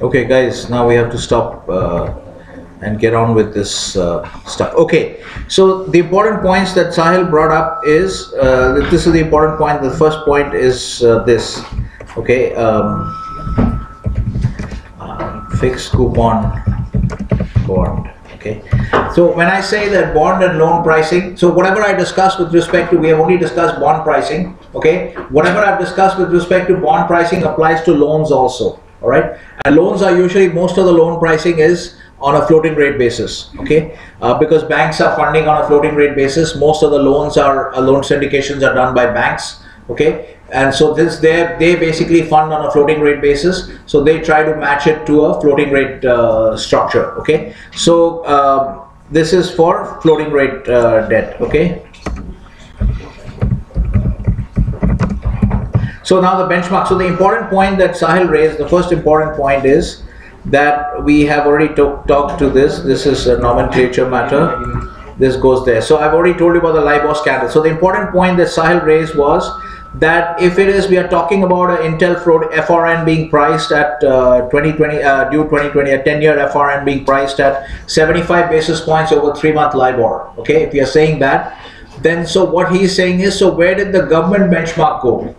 Okay, guys, now we have to stop uh, and get on with this uh, stuff. Okay, so the important points that Sahil brought up is uh, this is the important point. The first point is uh, this. Okay, um, uh, fixed coupon bond. Okay, so when I say that bond and loan pricing, so whatever I discuss with respect to, we have only discussed bond pricing. Okay, whatever I've discussed with respect to bond pricing applies to loans also. All right, and loans are usually most of the loan pricing is on a floating rate basis. Okay, uh, because banks are funding on a floating rate basis. Most of the loans are uh, loan syndications are done by banks. Okay, and so this they they basically fund on a floating rate basis. So they try to match it to a floating rate uh, structure. Okay, so um, this is for floating rate uh, debt. Okay. So now the benchmark. So the important point that Sahil raised, the first important point is that we have already talked to this. This is a nomenclature matter. This goes there. So I've already told you about the LIBOR scandal. So the important point that Sahil raised was that if it is, we are talking about an Intel fraud FRN being priced at uh, 2020, uh, due 2020, a 10 year FRN being priced at 75 basis points over three month LIBOR. Okay, if you're saying that, then so what he's saying is, so where did the government benchmark go?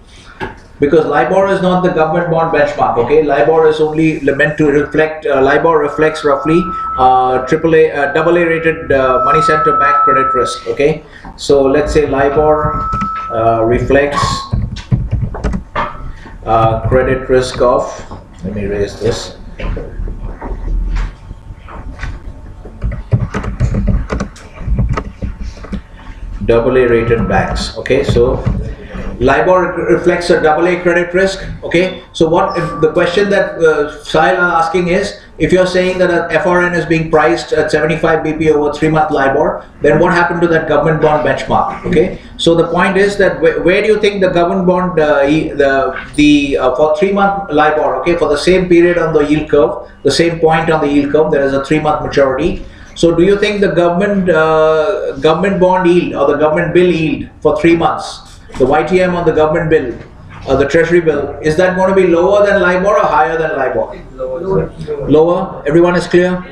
Because LIBOR is not the government bond benchmark. Okay, LIBOR is only meant to reflect. Uh, LIBOR reflects roughly uh, AAA, uh, double A rated uh, money center bank credit risk. Okay, so let's say LIBOR uh, reflects uh, credit risk of. Let me raise this. Double A rated banks. Okay, so LIBOR reflects a double A credit risk. Okay, so what if the question that uh, Sahil are asking is if you're saying that an FRN is being priced at 75 BP over three month LIBOR, then what happened to that government bond benchmark? Okay, so the point is that wh- where do you think the government bond uh, the the uh, for three month LIBOR? Okay, for the same period on the yield curve, the same point on the yield curve, there is a three month maturity. So do you think the government uh, government bond yield or the government bill yield for three months? The YTM on the government bill, uh, the treasury bill, is that going to be lower than LIBOR or higher than LIBOR? Lower. Lower. lower? Everyone is clear?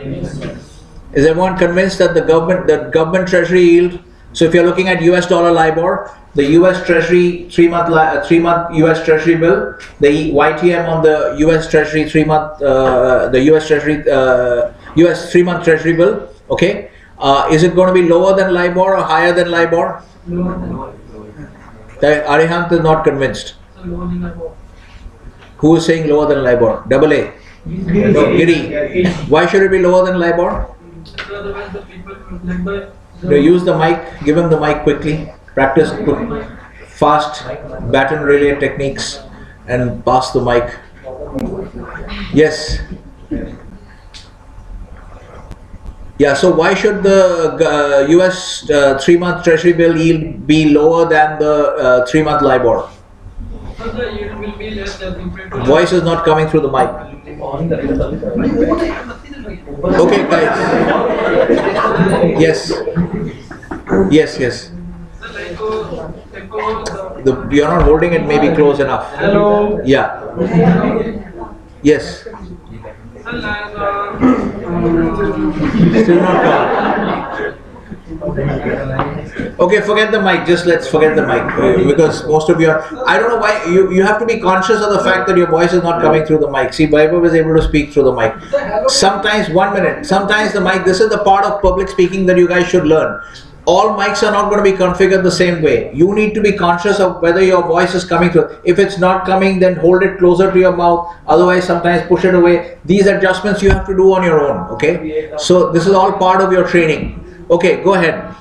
Is everyone convinced that the government, the government treasury yield? So if you're looking at US dollar LIBOR, the US treasury three month li- uh, three month US treasury bill, the YTM on the US treasury three month uh, the US treasury uh, US three month treasury bill, okay, uh, is it going to be lower than LIBOR or higher than LIBOR? The Arihant is not convinced. Who is saying lower than LIBOR? Double A. No, Giri. Why should it be lower than LIBOR? Otherwise, the people like the. No, use the mic. Give him the mic quickly. Practice quick, fast baton relay techniques and pass the mic. Yes. Yeah. So why should the uh, U.S. Uh, three-month Treasury bill yield be lower than the uh, three-month LIBOR? So the yield will be less as compared to. Voice is not coming through the mic. Okay, guys. Yes. Yes, yes. So like, like, The, you're not holding it maybe close enough. Hello. Yeah. Yes. Still not gone. Okay, forget the mic. Just let's forget the mic uh, because most of you are. I don't know why you you have to be conscious of the fact that your voice is not coming through the mic. See, Vaibhav is able to speak through the mic. Sometimes one minute. Sometimes the mic. This is the part of public speaking that you guys should learn. All mics are not going to be configured the same way. You need to be conscious of whether your voice is coming through. If it's not coming, then hold it closer to your mouth. Otherwise, sometimes push it away. These adjustments you have to do on your own. Okay. So this is all part of your training. Okay, go ahead.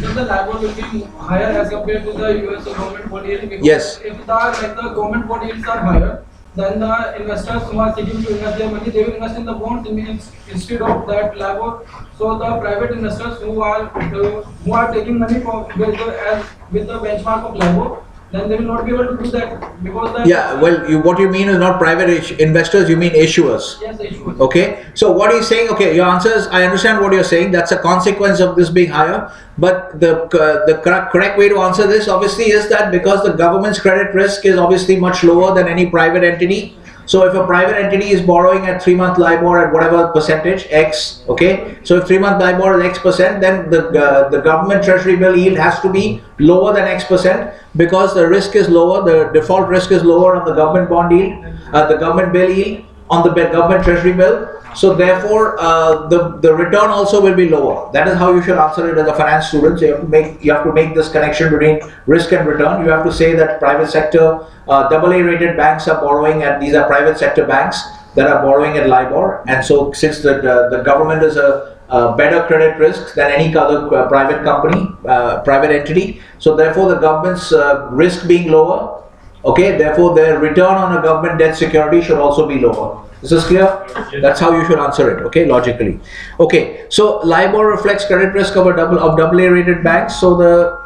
so the LIBOR will be higher as compared to the US government because Yes. If the like the government yields are higher, then the investors who are seeking to invest their money, they will invest in the bonds in- in- instead of that LIBOR. So the private investors who are uh, who are taking money from with the, as with the benchmark of LIBOR, then they will not be able to do that because Yeah, well, you, what you mean is not private investors, you mean issuers. yes the issue. is- Okay, so what he's saying, okay, your answer is, I understand what you're saying, that's a consequence of this being higher, but the, uh, the correct, correct way to answer this obviously is that because the government's credit risk is obviously much lower than any private entity, So if a private entity is borrowing at three month LIBOR at whatever percentage X, okay. So if three month LIBOR is X percent, then the uh, the government treasury bill yield has to be lower than X percent because the risk is lower, the default risk is lower on the government bond yield, uh, the government bill yield on the government treasury bill so therefore, uh, the the return also will be lower. That is how you should answer it as a finance student. So you have to make you have to make this connection between risk and return. You have to say that private sector uh, double A rated banks are borrowing at these are private sector banks that are borrowing at LIBOR. And so since the the, the government is a better credit risk than any other uh, private company, uh, private entity. So therefore, the government's uh, risk being lower, okay. Therefore, their return on a government debt security should also be lower. This is clear? That's how you should answer it, okay, logically. Okay, so LIBOR reflects credit risk of a double of double A rated banks. So the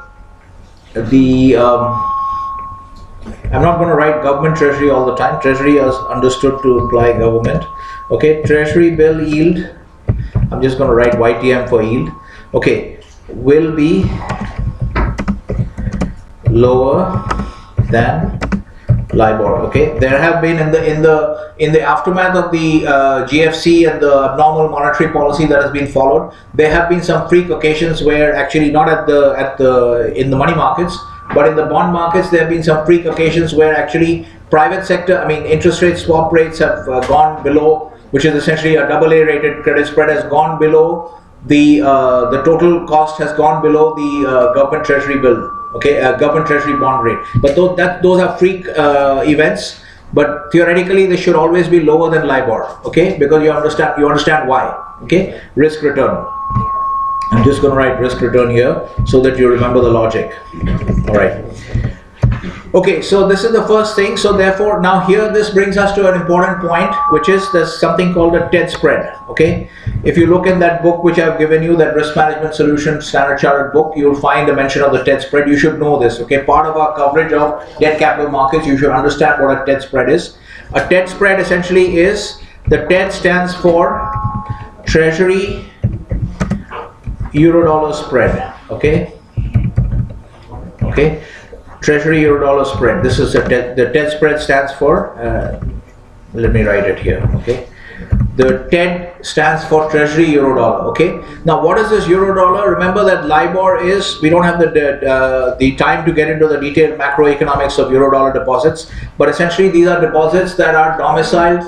the um, I'm not going to write government treasury all the time. Treasury is understood to imply government. Okay, treasury bill yield. I'm just going to write YTM for yield. Okay, will be lower than LIBOR. Okay, there have been in the in the in the aftermath of the uh, GFC and the abnormal monetary policy that has been followed, there have been some freak occasions where actually not at the at the in the money markets, but in the bond markets there have been some freak occasions where actually private sector, I mean interest rate swap rates have uh, gone below, which is essentially a double A rated credit spread has gone below the uh, the total cost has gone below the uh, government treasury bill okay, uh, government treasury bond rate. But those, that, those are freak uh, events, but theoretically they should always be lower than LIBOR, okay, because you understand, you understand why, okay, risk return. I'm just going to write risk return here so that you remember the logic, all right. Okay, so this is the first thing. So therefore, now here this brings us to an important point, which is there's something called a TED spread. Okay, if you look in that book which I've given you, that risk management solution standard chartered book, you'll find a mention of the TED spread. You should know this. Okay, part of our coverage of debt capital markets, you should understand what a TED spread is. A TED spread essentially is the TED stands for Treasury Euro Dollar spread. Okay. Okay Treasury euro dollar spread. This is a the TED spread stands for, uh, let me write it here, okay. The TED stands for Treasury euro dollar, okay. Now what is this euro dollar? Remember that LIBOR is, we don't have the, uh, the time to get into the detailed macroeconomics of euro dollar deposits, but essentially these are deposits that are domiciled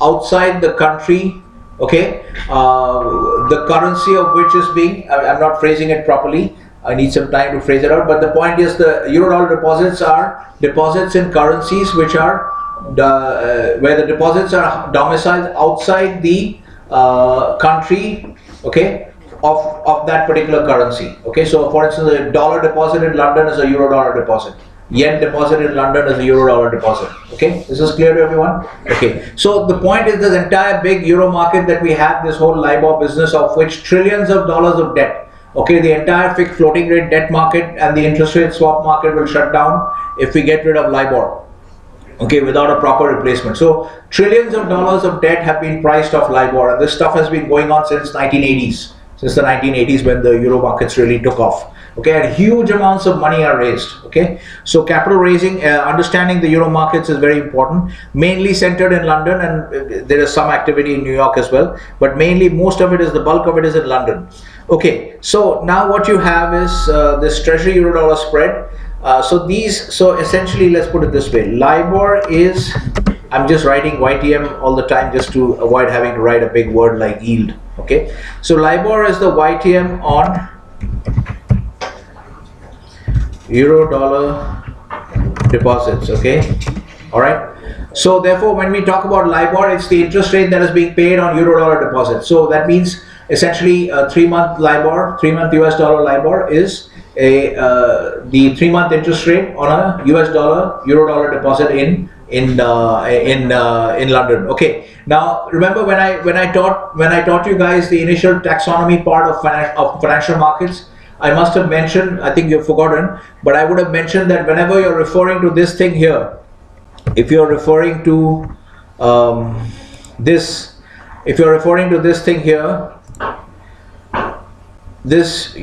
outside the country okay uh, the currency of which is being i'm not phrasing it properly I need some time to phrase it out. But the point is the euro dollar deposits are deposits in currencies which are uh, where the deposits are domiciled outside the uh, country, okay, of, of that particular currency. Okay, so for instance, a dollar deposit in London is a euro dollar deposit. Yen deposit in London is a euro dollar deposit. Okay, this is clear to everyone? Okay, so the point is this entire big euro market that we have, this whole LIBOR business of which trillions of dollars of debt okay, the entire fixed floating rate debt market and the interest rate swap market will shut down if we get rid of LIBOR, okay, without a proper replacement. So trillions of dollars of debt have been priced off LIBOR and this stuff has been going on since 1980s, since the 1980s when the euro markets really took off okay and huge amounts of money are raised okay so capital raising uh, understanding the euro markets is very important mainly centered in london and uh, there is some activity in new york as well but mainly most of it is the bulk of it is in london okay so now what you have is uh, this treasury euro dollar spread. Uh, so these so essentially let's put it this way. Libor is i'm just writing ytm all the time just to avoid having to write a big word like yield okay? So libor is the ytm on euro dollar deposits okay? All right? So therefore when we talk about libor it's the interest rate that is being paid on euro dollar deposits. So that means essentially a three month libor three month us dollar libor is a uh, the three month interest rate on a us dollar euro dollar deposit in in uh, in uh, in london. Okay. Now remember when i when i taught when i taught you guys the initial taxonomy part of, finan of financial markets I must have mentioned, I think you've forgotten, but I would have mentioned that whenever you're referring to this thing here, if you're referring to um, this, if you're referring to this thing here, this,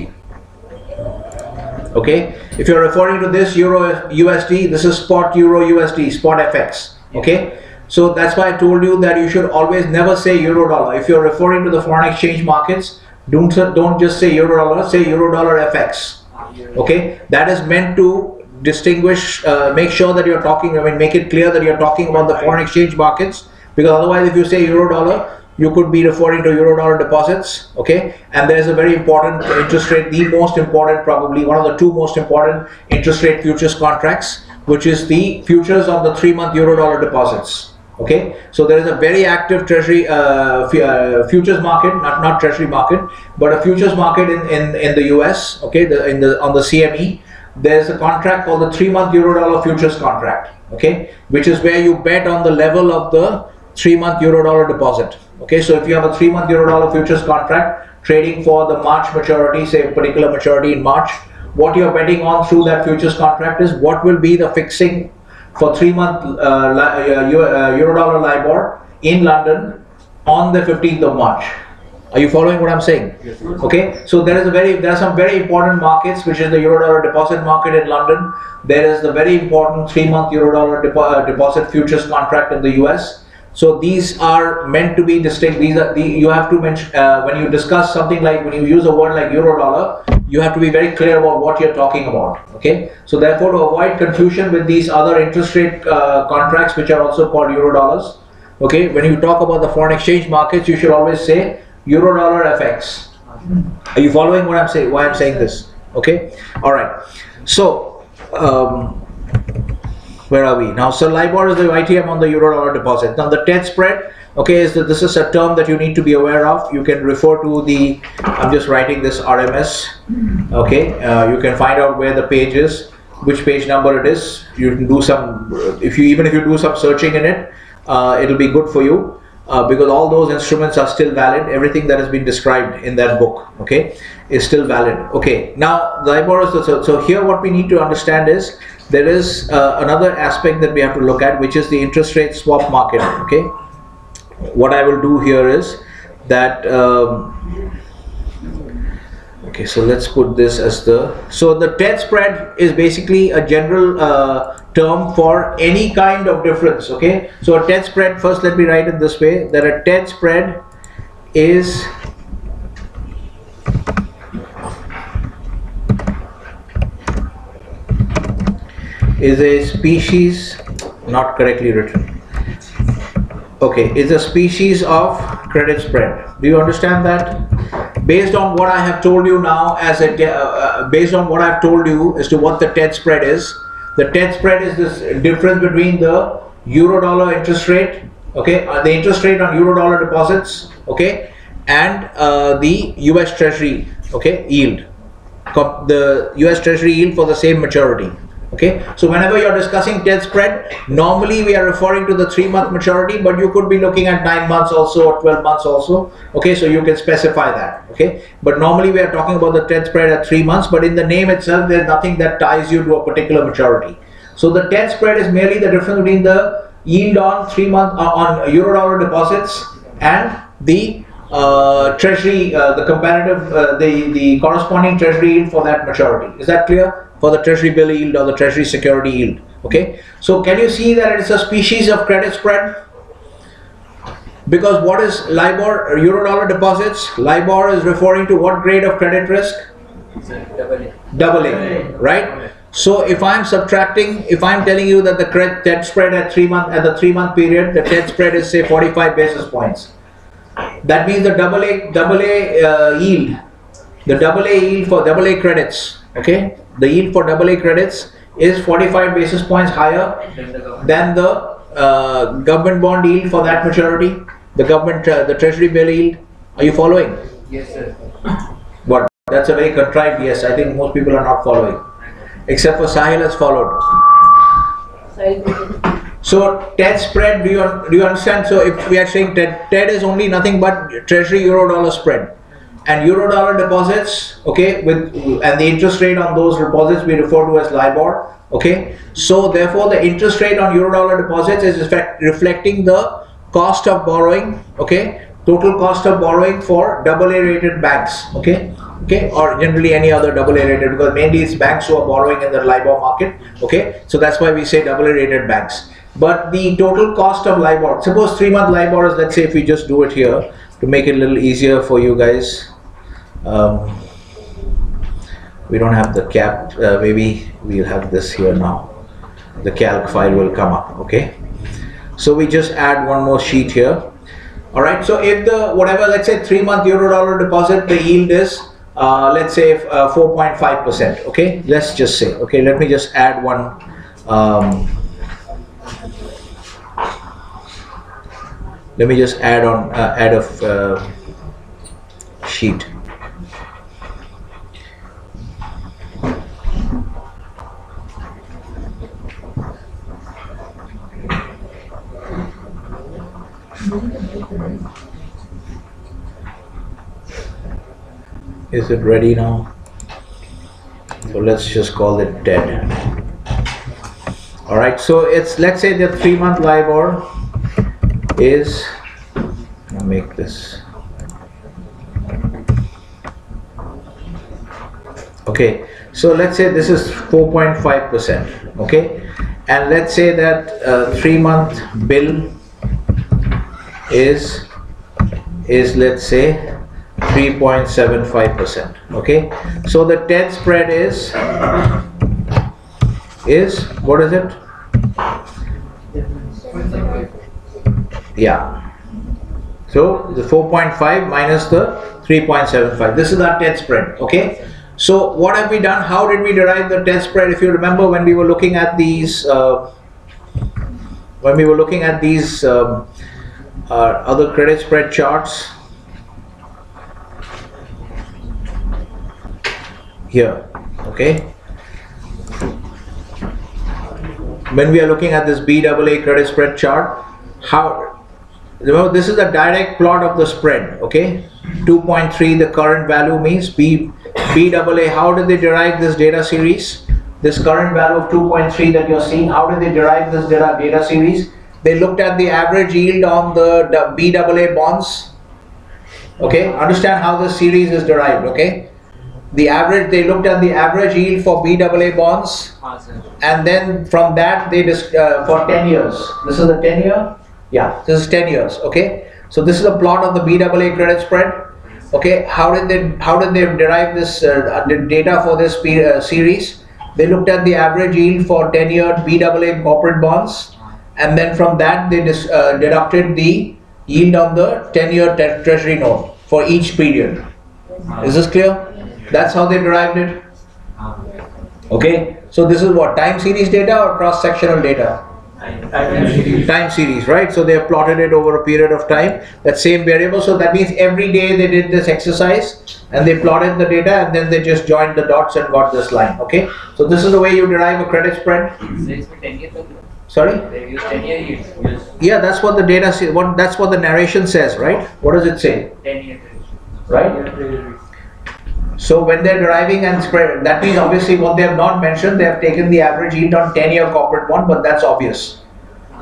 okay, if you're referring to this Euro USD, this is spot Euro USD, spot FX, okay. So that's why I told you that you should always never say euro dollar. If you're referring to the foreign exchange markets, don't don't just say euro dollar. Say euro dollar FX. Okay, that is meant to distinguish, uh, make sure that you're talking. I mean, make it clear that you're talking about the foreign exchange markets. Because otherwise, if you say euro dollar, you could be referring to euro dollar deposits okay? And there's a very important interest rate the most important probably one of the two most important interest rate futures contracts which is the futures on the three month euro dollar deposits okay? So there is a very active treasury uh, uh, futures market not not treasury market but a futures market in in, in the us okay? The, in the on the cme there's a contract called the three month euro dollar futures contract okay? Which is where you bet on the level of the three month euro dollar deposit Okay, so if you have a three month euro dollar futures contract trading for the March maturity, say a particular maturity in March, what you're betting on through that futures contract is what will be the fixing for three month uh, uh, uh, euro dollar LIBOR in London on the 15th of March. Are you following what I'm saying? Yes, okay, so there is a very there are some very important markets, which is the euro dollar deposit market in London. There is the very important three month euro dollar depo uh, deposit futures contract in the US so these are meant to be distinct. These are the, you have to mention uh, when you discuss something like when you use a word like euro dollar, you have to be very clear about what you're talking about. Okay. So therefore, to avoid confusion with these other interest rate uh, contracts, which are also called euro dollars. Okay. When you talk about the foreign exchange markets, you should always say euro dollar FX. Are you following what I'm saying? Why I'm saying this? Okay. All right. So. Um, where are we? Now so libor is the ytm on the euro dollar deposit. Now the TED spread okay is that this is a term that you need to be aware of. You can refer to the i'm just writing this rms okay? Uh, you can find out where the page is which page number it is. You can do some if you even if you do some searching in it uh, it'll be good for you uh, because all those instruments are still valid. Everything that has been described in that book okay is still valid. Okay now the libor is the, so, so here what we need to understand is there is uh, another aspect that we have to look at which is the interest rate swap market okay? What I will do here is that um, okay so let's put this as the so the TED spread is basically a general uh, term for any kind of difference okay? So a TED spread first let me write it this way that a TED spread is is a species not correctly written. Okay is a species of credit spread. Do you understand that? Based on what I have told you now as a uh, uh, based on what I've told you as to what the TED spread is the TED spread is this difference between the euro dollar interest rate okay uh, the interest rate on euro dollar deposits okay and uh, the US treasury okay yield. The US treasury yield for the same maturity okay? So whenever you're discussing TED spread normally we are referring to the three month maturity but you could be looking at nine months also or 12 months also. Okay? So you can specify that. Okay? But normally we are talking about the TED spread at three months but in the name itself there's nothing that ties you to a particular maturity. So the TED spread is merely the difference between the yield on three month uh, on euro dollar deposits and the uh, treasury, uh, the comparative, uh, the, the corresponding treasury yield for that maturity. Is that clear? For the treasury bill yield or the treasury security yield. Okay. So can you see that it's a species of credit spread? Because what is LIBOR, euro dollar deposits? LIBOR is referring to what grade of credit risk? Double A. Double A, right? So if I'm subtracting, if I'm telling you that the TED spread at three month at the three month period, the TED spread is say 45 basis points that means the double A double A uh, yield, the double A yield for double A credits. Okay, the yield for double A credits is 45 basis points higher than the uh, government bond yield for that maturity. The government, uh, the treasury bill yield. Are you following? Yes, sir. What? That's a very contrived yes. I think most people are not following, except for Sahil has followed. So TED spread, do you do you understand? So if we are saying TED, TED is only nothing but Treasury euro dollar spread, and euro dollar deposits, okay, with and the interest rate on those deposits we refer to as LIBOR, okay. So therefore, the interest rate on euro dollar deposits is effect, reflecting the cost of borrowing, okay, total cost of borrowing for double A rated banks, okay okay, or generally any other double A rated because mainly it's banks who are borrowing in the LIBOR market, okay. So that's why we say double A rated banks. but the total cost of LIBOR, suppose three month LIBOR is, let's say if we just do it here to make it a little easier for you guys. Um, we don't have the cap, uh, maybe we'll have this here now. The calc file will come up, okay? So we just add one more sheet here. All right, so if the, whatever, let's say three month euro dollar deposit, the yield is, uh, let's say 4.5%, okay? Let's just say, okay, let me just add one, um, let me just add on, uh, add a uh, sheet. Is it ready now? So let's just call it TED. All right, so it's let's say the three month LIBOR is, I'll make this. Okay, so let's say this is 4.5%, okay? And let's say that uh, three month bill is is let's say 3.75% okay? So the TED spread is is what is it? Yeah. So the 4.5 minus the 3.75 this is our TED spread okay? So what have we done? How did we derive the TED spread? If you remember when we were looking at these uh, when we were looking at these um, uh, other credit spread charts here okay when we are looking at this BAA credit spread chart how this is the direct plot of the spread okay 2.3 the current value means B BAA how did they derive this data series this current value of 2.3 that you're seeing how did they derive this data data series they looked at the average yield on the BAA bonds. Okay, understand how this series is derived. Okay, the average they looked at the average yield for BAA bonds, and then from that they just uh, for 10 years. This is the 10 year. Yeah, this is 10 years. Okay, so this is a plot of the BAA credit spread. Okay, how did they how did they derive this uh, data for this uh, series? They looked at the average yield for 10 year BAA corporate bonds and then from that they dis, uh, deducted the yield on the 10 year treasury note for each period. Is this clear? That's how they derived it. Okay, so this is what time series data or cross sectional data? Time series. right? So they have plotted it over a period of time, that same variable. So that means every day they did this exercise and they plotted the data and then they just joined the dots and got this line. Okay, so this is the way you derive a credit spread. Sorry? Yeah, that's what the data. What that's what the narration says, right? What does it say? Right. So when they're deriving and spread, that means obviously what they have not mentioned, they have taken the average yield on 10-year corporate bond, but that's obvious.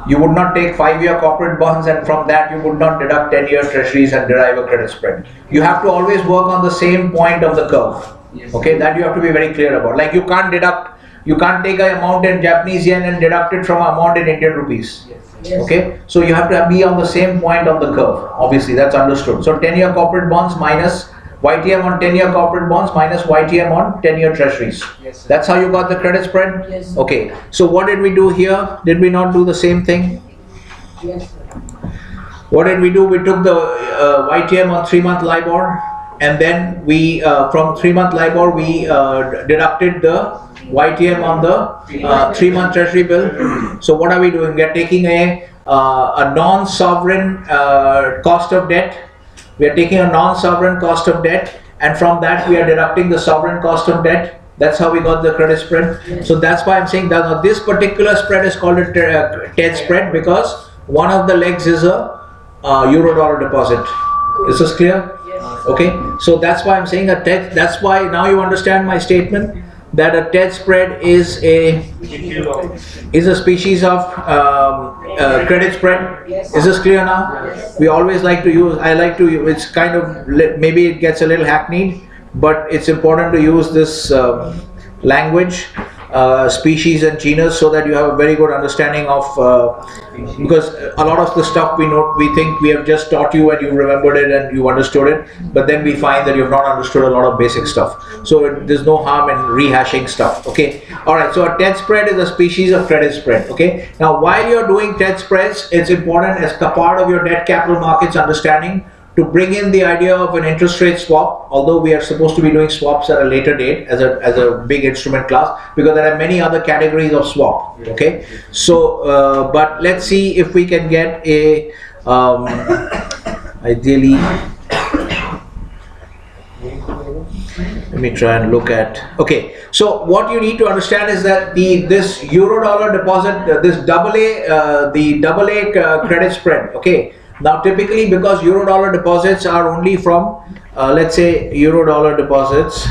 You would not take five-year corporate bonds and from that you would not deduct 10-year treasuries and derive a credit spread. You have to always work on the same point of the curve. Okay, that you have to be very clear about. Like you can't deduct you can't take an amount in Japanese yen and deduct it from a amount in Indian rupees. Yes. Okay, so you have to be on the same point on the curve. Obviously, that's understood. So 10-year corporate bonds minus YTM on 10-year corporate bonds minus YTM on 10-year treasuries. Yes, that's how you got the credit spread? Yes. Okay, so what did we do here? Did we not do the same thing? Yes. What did we do? We took the uh, YTM on 3-month LIBOR and then we, uh, from 3-month LIBOR, we uh, deducted the YTM on the uh, three month treasury bill. So what are we doing? We are taking a, uh, a non-sovereign uh, cost of debt. We are taking a non-sovereign cost of debt and from that we are deducting the sovereign cost of debt. That's how we got the credit spread. So that's why I'm saying that now this particular spread is called a TED spread because one of the legs is a uh, euro dollar deposit. Is this clear? Okay. So that's why I'm saying a TED. That's why now you understand my statement that a TED spread is a is a species of um, uh, credit spread. Is this clear now? We always like to use. I like to. It's kind of maybe it gets a little hackneyed, but it's important to use this uh, language. Uh, species and genus so that you have a very good understanding of uh, because a lot of the stuff we know we think we have just taught you and you remembered it and you understood it but then we find that you have not understood a lot of basic stuff. So it, there's no harm in rehashing stuff okay? All right so a TED spread is a species of credit spread okay? Now while you're doing TED spreads it's important as a part of your debt capital markets understanding to bring in the idea of an interest rate swap, although we are supposed to be doing swaps at a later date as a, as a big instrument class, because there are many other categories of swap, okay? So, uh, but let's see if we can get a, um, ideally, let me try and look at, okay, so what you need to understand is that the, this euro dollar deposit, uh, this double A, uh, the double A uh, credit spread, okay? Now typically because euro dollar deposits are only from uh, let's say euro dollar deposits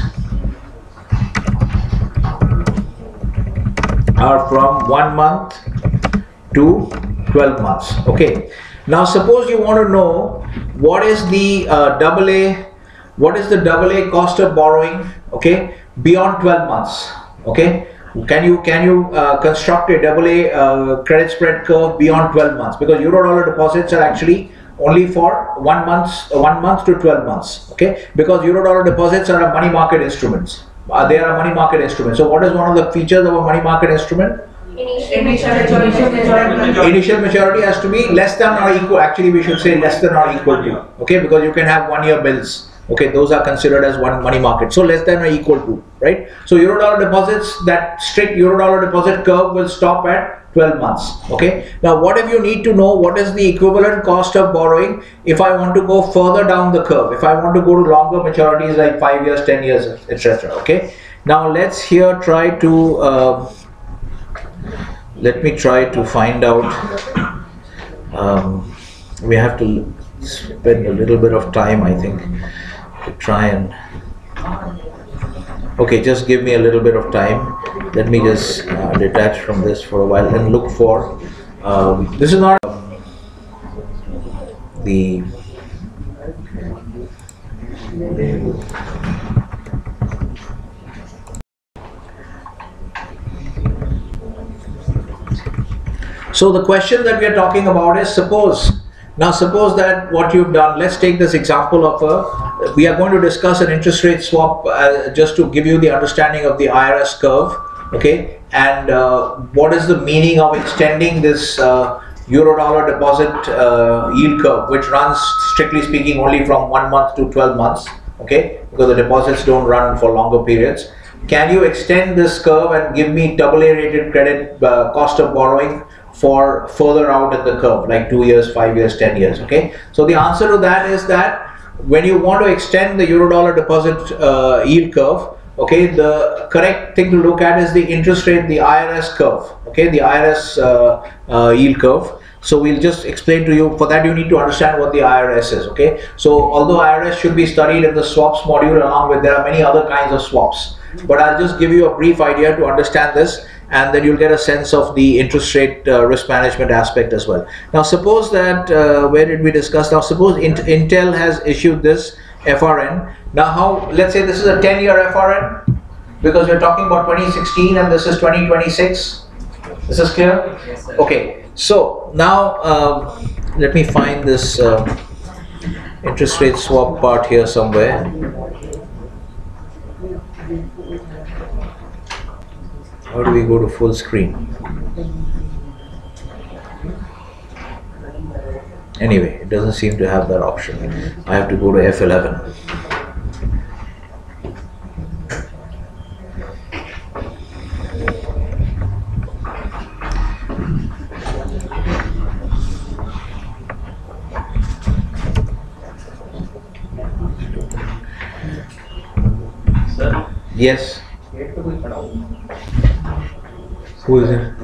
are from 1 month to 12 months. Okay. Now suppose you want to know what is the uh, double A what is the double A cost of borrowing okay beyond 12 months okay can you can you uh, construct a double A uh, credit spread curve beyond 12 months? Because euro dollar deposits are actually only for one month, one month to 12 months. Okay, because euro dollar deposits are money market instruments. Uh, they are a money market instrument. So what is one of the features of a money market instrument? Initial maturity. Initial maturity has to be less than or equal. Actually, we should say less than or equal to. Okay, because you can have one year bills okay those are considered as one money market. So less than or equal to right? So euro dollar deposits that strict euro dollar deposit curve will stop at 12 months. Okay? Now what if you need to know what is the equivalent cost of borrowing if i want to go further down the curve if i want to go to longer maturities like 5 years 10 years etc okay? Now let's here try to uh, let me try to find out um, we have to spend a little bit of time i think to try and okay just give me a little bit of time. Let me just uh, detach from this for a while and look for um, this is not um, the so the question that we are talking about is suppose now suppose that what you've done, let's take this example of a, we are going to discuss an interest rate swap uh, just to give you the understanding of the IRS curve, okay? And uh, what is the meaning of extending this uh, euro dollar deposit uh, yield curve, which runs strictly speaking only from one month to 12 months, okay? Because the deposits don't run for longer periods. Can you extend this curve and give me double A rated credit uh, cost of borrowing for further out in the curve, like two years, five years, 10 years, okay? So the answer to that is that when you want to extend the euro dollar deposit uh, yield curve, okay, the correct thing to look at is the interest rate, the IRS curve, okay, the IRS uh, uh, yield curve. So we'll just explain to you, for that you need to understand what the IRS is, okay? So although IRS should be studied in the swaps module along with, there are many other kinds of swaps. But I'll just give you a brief idea to understand this and then you'll get a sense of the interest rate uh, risk management aspect as well. Now suppose that, uh, where did we discuss? Now suppose Intel has issued this FRN. Now how, let's say this is a 10 year FRN because we're talking about 2016 and this is 2026. This is clear? Okay, so now um, let me find this uh, interest rate swap part here somewhere. How do we go to full screen? Anyway, it doesn't seem to have that option. I have to go to F11. Yes. Who is it?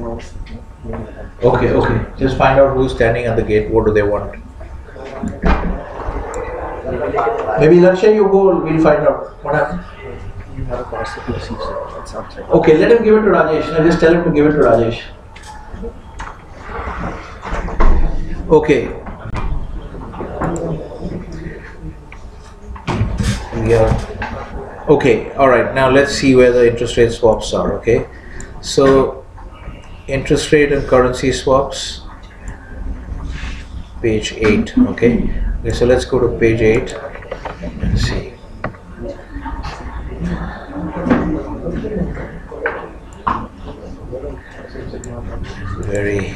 Okay, okay. Just find out who's standing at the gate. What do they want? Maybe Lakshay, you go. We'll find out what happened. Okay, let him give it to Rajesh. I'll just tell him to give it to Rajesh. Okay. Yeah. Okay, all right. Now let's see where the interest rate swaps are. Okay. So interest rate and currency swaps? Page 8 okay. Okay so let's go to page 8 and see. Very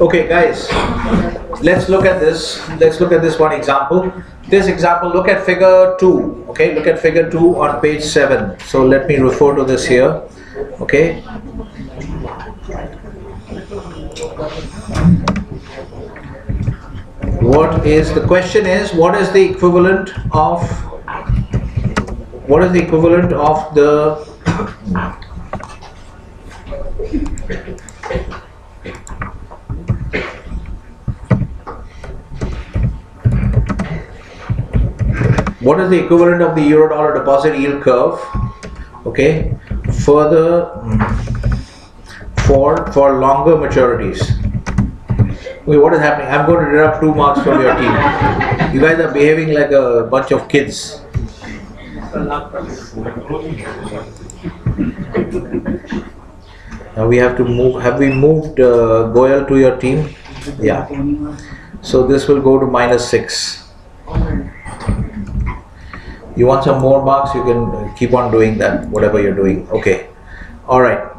Okay, guys, let's look at this. Let's look at this one example. This example, look at figure 2. Okay, look at figure 2 on page 7. So let me refer to this here. Okay. What is the question is what is the equivalent of what is the equivalent of the what is the equivalent of the euro dollar deposit yield curve okay further for for longer maturities Wait, what is happening? I'm going to deduct two marks from your team. You guys are behaving like a bunch of kids. Now we have to move. Have we moved uh, Goyal to your team? Yeah. So this will go to minus six. You want some more marks? You can keep on doing that, whatever you're doing. Okay. All right.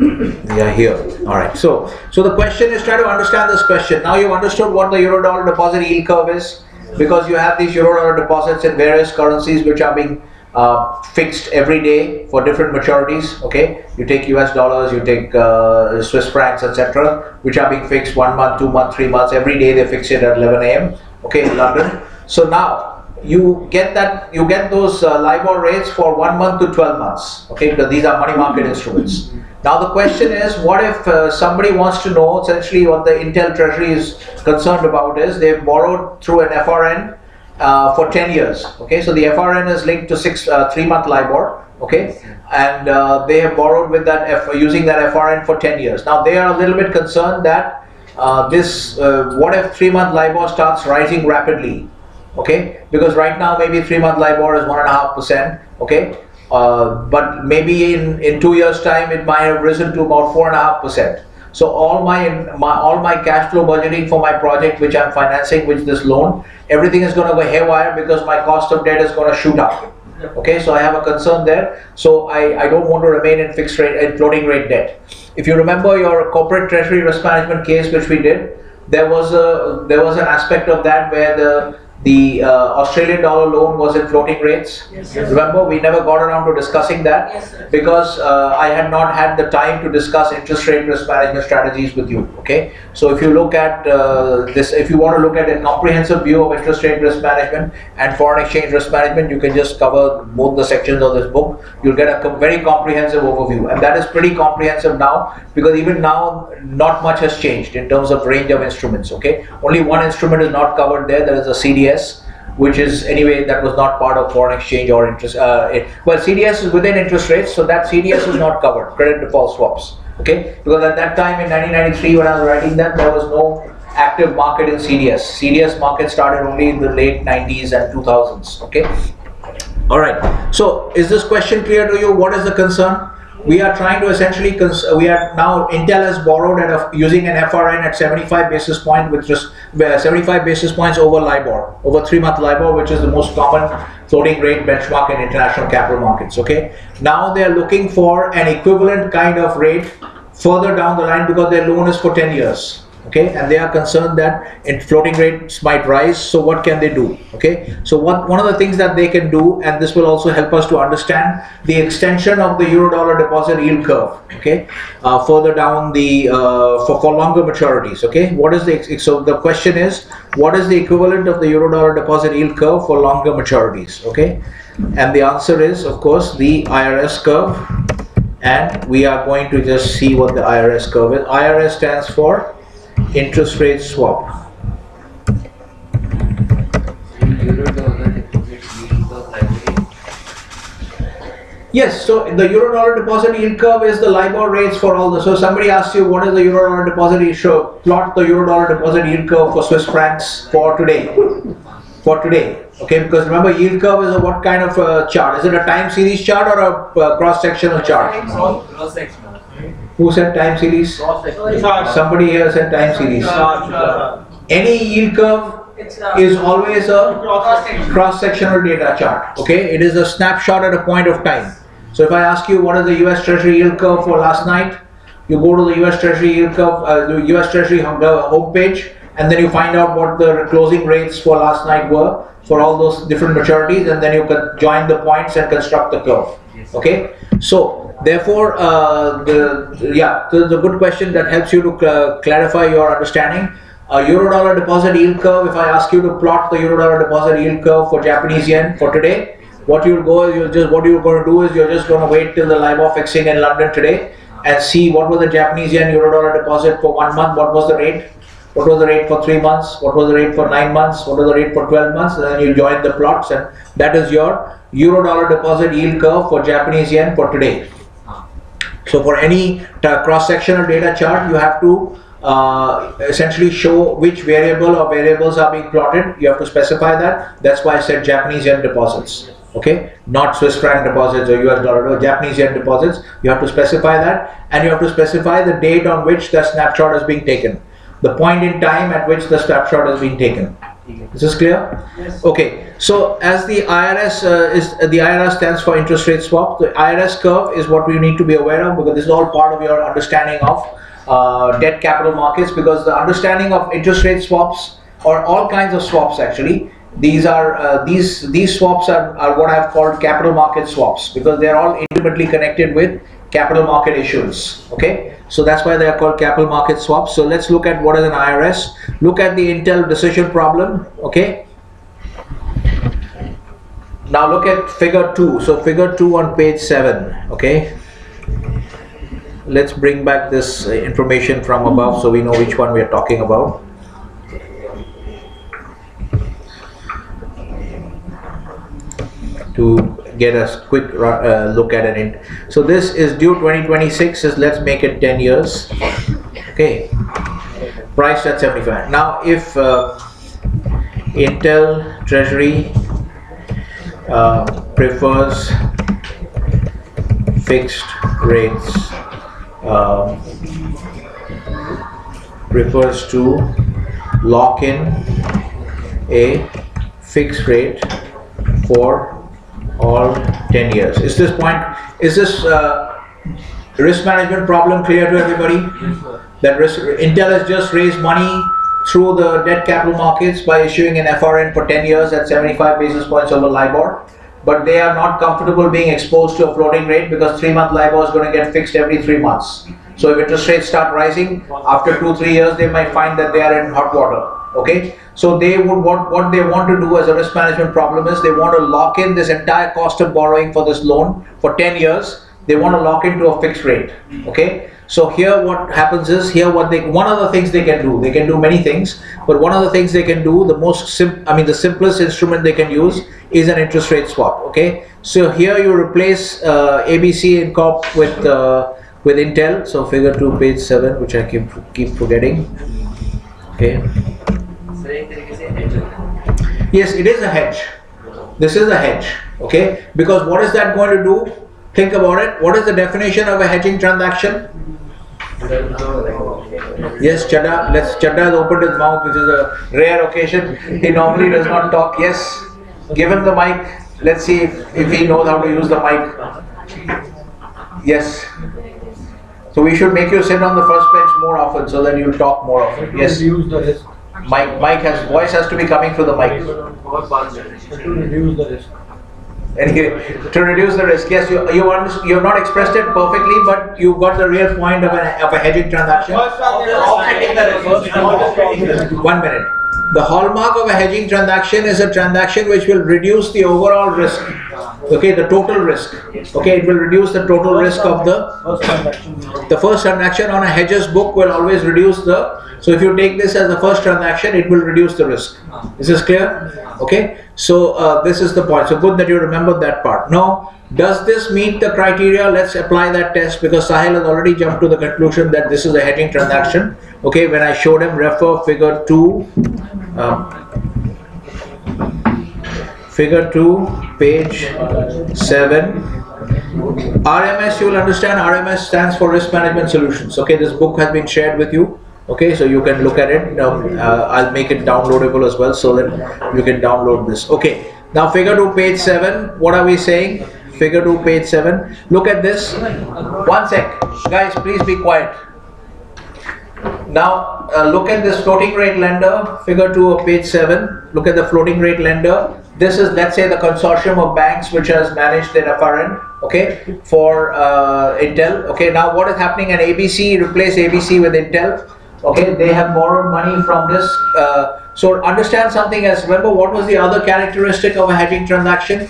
Yeah, here. All right. So, so the question is try to understand this question. Now you've understood what the euro dollar deposit yield curve is because you have these euro dollar deposits in various currencies which are being uh, fixed every day for different maturities. Okay, you take US dollars, you take uh, Swiss francs, etc., which are being fixed one month, two months, three months. Every day they fix it at 11 a.m. Okay, in London. So now you get that you get those uh, LIBOR rates for one month to 12 months. Okay, because these are money market instruments. Now the question is, what if uh, somebody wants to know essentially what the Intel Treasury is concerned about is they've borrowed through an FRN uh, for 10 years. Okay, so the FRN is linked to six uh, three month LIBOR. Okay, and uh, they have borrowed with that F using that FRN for 10 years. Now they are a little bit concerned that uh, this what if three month LIBOR starts rising rapidly? Okay, because right now maybe three month LIBOR is one and a half percent. Okay, uh, but maybe in, in two years time it might have risen to about four and a half percent. So all my, my all my cash flow budgeting for my project which I'm financing with this loan, everything is going to go haywire because my cost of debt is going to shoot up. Okay, so I have a concern there. So I, I don't want to remain in fixed rate and floating rate debt. If you remember your corporate treasury risk management case which we did, there was a there was an aspect of that where the the uh, Australian dollar loan was in floating rates. Yes. Remember, we never got around to discussing that Yes, because uh, I had not had the time to discuss interest rate risk management strategies with you. Okay, so if you look at uh, this, if you want to look at a comprehensive view of interest rate risk management and foreign exchange risk management, you can just cover both the sections of this book. You'll get a com- very comprehensive overview, and that is pretty comprehensive now because even now, not much has changed in terms of range of instruments. Okay, only one instrument is not covered there. That is a CDS which is anyway that was not part of foreign exchange or interest. Uh, it, well, CDS is within interest rates, so that CDS is not covered. Credit default swaps. Okay, because at that time in 1993 when I was writing that, there was no active market in CDS. CDS market started only in the late 90s and 2000s. Okay. All right. So is this question clear to you? What is the concern? We are trying to essentially, we are now, Intel has borrowed at a, using an FRN at 75 basis point, with just uh, 75 basis points over LIBOR, over three month LIBOR, which is the most common floating rate benchmark in international capital markets. Okay. Now they are looking for an equivalent kind of rate further down the line because their loan is for 10 years. Okay? And they are concerned that in floating rates might rise so what can they do? Okay? So what one of the things that they can do and this will also help us to understand the extension of the euro dollar deposit yield curve. Okay? Uh, further down the uh, for, for longer maturities. Okay? What is the so the question is what is the equivalent of the euro dollar deposit yield curve for longer maturities? Okay? And the answer is of course the IRS curve. And we are going to just see what the IRS curve is. IRS stands for interest rate swap. Euro dollar deposit yield curve LIBOR. Yes, so the euro dollar deposit yield curve is the LIBOR rates for all the. So somebody asks you what is the euro dollar deposit yield show? Plot the euro dollar deposit yield curve for Swiss francs for today. For today, okay? Because remember, yield curve is a what kind of uh, chart? Is it a time series chart or a uh, cross sectional chart? Cross sectional. Who said time series? Somebody here said time series. Any yield curve uh, is always a cross-section. cross-sectional data chart. Okay, it is a snapshot at a point of time. So if I ask you what is the U.S. Treasury yield curve for last night, you go to the U.S. Treasury yield curve, uh, the U.S. Treasury homepage, and then you find out what the closing rates for last night were for all those different maturities, and then you can join the points and construct the curve. Okay, so therefore, uh, the yeah, so it's a good question that helps you to cl- clarify your understanding. A euro dollar deposit yield curve. If I ask you to plot the euro dollar deposit yield curve for Japanese yen for today, what you'll go is you'll just what you're going to do is you're just going to wait till the LIBOR fixing in London today and see what was the Japanese yen euro dollar deposit for one month, what was the rate, what was the rate for three months, what was the rate for nine months, what was the rate for 12 months, and then you join the plots, and that is your euro dollar deposit yield curve for Japanese yen for today. So for any cross sectional data chart, you have to uh, essentially show which variable or variables are being plotted. You have to specify that. That's why I said Japanese yen deposits. Okay, not Swiss franc deposits or US dollar, or Japanese yen deposits. You have to specify that, and you have to specify the date on which the snapshot is being taken, the point in time at which the snapshot is being taken. Is this clear? Yes. Okay, so as the IRS uh, is uh, the IRS stands for interest rate swap. The IRS curve is what we need to be aware of because this is all part of your understanding of uh, debt capital markets. Because the understanding of interest rate swaps or all kinds of swaps actually, these are uh, these these swaps are, are what I've called capital market swaps because they are all intimately connected with capital market issues. Okay, so that's why they are called capital market swaps. So let's look at what is an IRS. Look at the Intel decision problem. Okay. Now look at figure 2. So figure 2 on page 7, okay? Let's bring back this uh, information from above so we know which one we are talking about. To get a quick uh, look at it. So this is due 2026, is let's make it 10 years. Okay. Price at 75. Now if uh, Intel Treasury uh, prefers fixed rates um, refers to lock in a fixed rate for all 10 years is this point is this uh, risk management problem clear to everybody that risk, Intel has just raised money through the debt capital markets by issuing an FRN for 10 years at 75 basis points over LIBOR. But they are not comfortable being exposed to a floating rate because three month LIBOR is going to get fixed every three months. So if interest rates start rising, after two, three years, they might find that they are in hot water. Okay? So they would want, what they want to do as a risk management problem is they want to lock in this entire cost of borrowing for this loan for 10 years. They want to lock into a fixed rate. Okay? So here what happens is here what they one of the things they can do they can do many things but one of the things they can do the most sim I mean the simplest instrument they can use is an interest rate swap okay so here you replace uh, ABC in corp with uh, with Intel so figure 2 page 7 which I keep keep forgetting Okay. Yes, it is a hedge. This is a hedge. Okay. Because what is that going to do? Think about it. What is the definition of a hedging transaction? Yes, Chadda. Let's Chadda has opened his mouth, which is a rare occasion. He normally does not talk. Yes. Give him the mic. Let's see if, if he knows how to use the mic. Yes. So we should make you sit on the first bench more often so that you'll talk more often. Yes. Reduce the risk. Mike, Mike has voice has to be coming through the mic. To reduce the risk. Anyway, to reduce the risk, yes, you you, under, you have not expressed it perfectly, but you got the real point of, an, of a hedging transaction. One minute. The hallmark of a hedging transaction is a transaction which will reduce the overall risk. Okay, the total risk. Okay, it will reduce the total risk of the First transaction. the first transaction on a hedger's book will always reduce the so if you take this as the first transaction it will reduce the risk is this clear okay so uh, this is the point so good that you remembered that part now does this meet the criteria let's apply that test because sahil has already jumped to the conclusion that this is a hedging transaction okay when i showed him refer figure 2 um, figure 2 page 7 RMS, you will understand RMS stands for Risk Management Solutions. Okay, this book has been shared with you. Okay, so you can look at it. Um, uh, I'll make it downloadable as well so that you can download this. Okay, now figure to page 7. What are we saying? Figure 2 page 7. Look at this. One sec. Guys, please be quiet. Now, uh, look at this floating rate lender, figure 2 of page 7. Look at the floating rate lender. This is, let's say, the consortium of banks which has managed their FRN, okay, for uh, Intel. Okay, now what is happening? An ABC, replace ABC with Intel. Okay, they have borrowed money from this. Uh, so understand something as remember what was the other characteristic of a hedging transaction?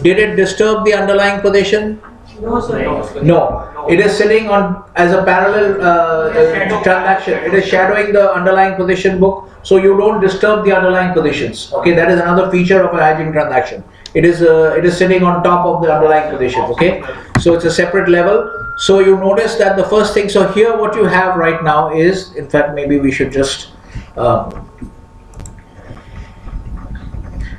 Did it disturb the underlying position? No, sir. No, it is sitting on as a parallel uh, uh, transaction. It is shadowing the underlying position book, so you don't disturb the underlying positions. Okay, that is another feature of a hedging transaction. It is uh, it is sitting on top of the underlying position. Okay, so it's a separate level. So you notice that the first thing. So here, what you have right now is, in fact, maybe we should just. Um,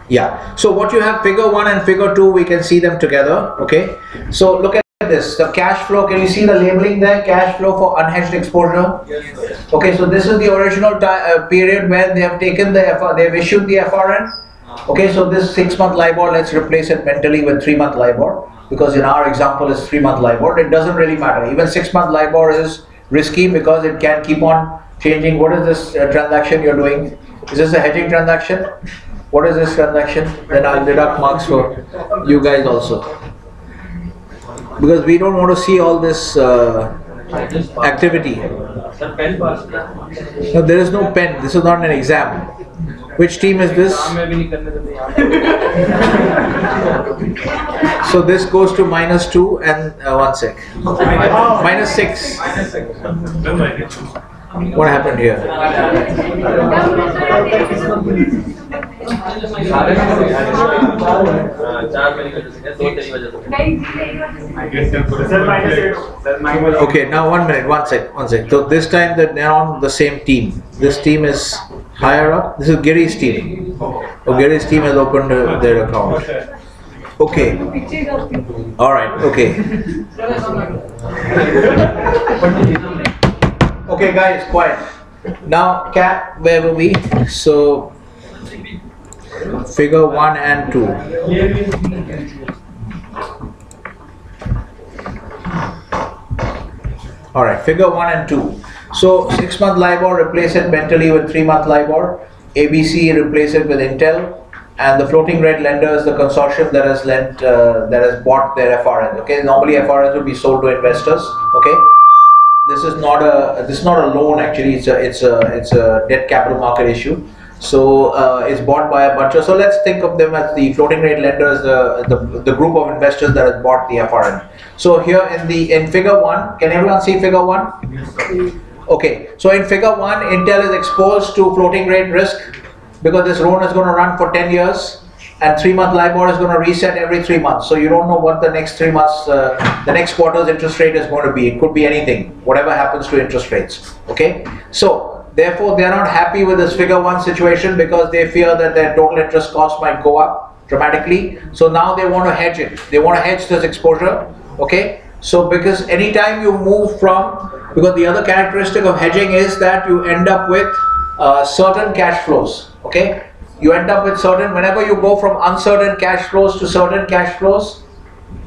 yeah, so what you have figure 1 and figure 2, we can see them together, okay? So look at this, the cash flow, can you see the labeling there? Cash flow for unhedged exposure? yes Okay, so this is the original ti- uh, period where they have taken the, FR, they have issued the FRN. Okay, so this 6 month LIBOR, let's replace it mentally with 3 month LIBOR. Because in our example is 3 month LIBOR, it doesn't really matter. Even 6 month LIBOR is risky because it can keep on changing. What is this uh, transaction you're doing? Is this a hedging transaction? What is this transaction? Then I'll deduct marks for you guys also. Because we don't want to see all this uh, activity. No, there is no pen. This is not an exam. Which team is this? So this goes to minus 2 and uh, one sec. Minus 6. What happened here? Okay, now one minute, one sec, one sec. So this time that they're on the same team. This team is higher up. This is Gary's team. Oh, Gary's team has opened uh, their account. Okay. All right. Okay. Okay, guys, quiet. Now, cat, where were we? So, figure one and two. All right, figure one and two. So, six month LIBOR, replace it mentally with three month LIBOR. ABC, replace it with Intel. And the floating rate lender is the consortium that has lent, uh, that has bought their FRNs. Okay, normally FRNs would be sold to investors. Okay, this is not a this is not a loan actually. It's a it's a it's a debt capital market issue. So uh, it's bought by a bunch of. So let's think of them as the floating rate lenders, the, the the group of investors that has bought the FRN. So here in the in figure one, can everyone see figure one? Okay, so in figure one, Intel is exposed to floating rate risk because this loan is going to run for 10 years and three month LIBOR is going to reset every three months. So you don't know what the next three months, uh, the next quarter's interest rate is going to be. It could be anything, whatever happens to interest rates. Okay, so therefore they are not happy with this figure one situation because they fear that their total interest cost might go up dramatically. So now they want to hedge it. They want to hedge this exposure. Okay, so because anytime you move from, because the other characteristic of hedging is that you end up with uh, certain cash flows. Okay, you end up with certain, whenever you go from uncertain cash flows to certain cash flows,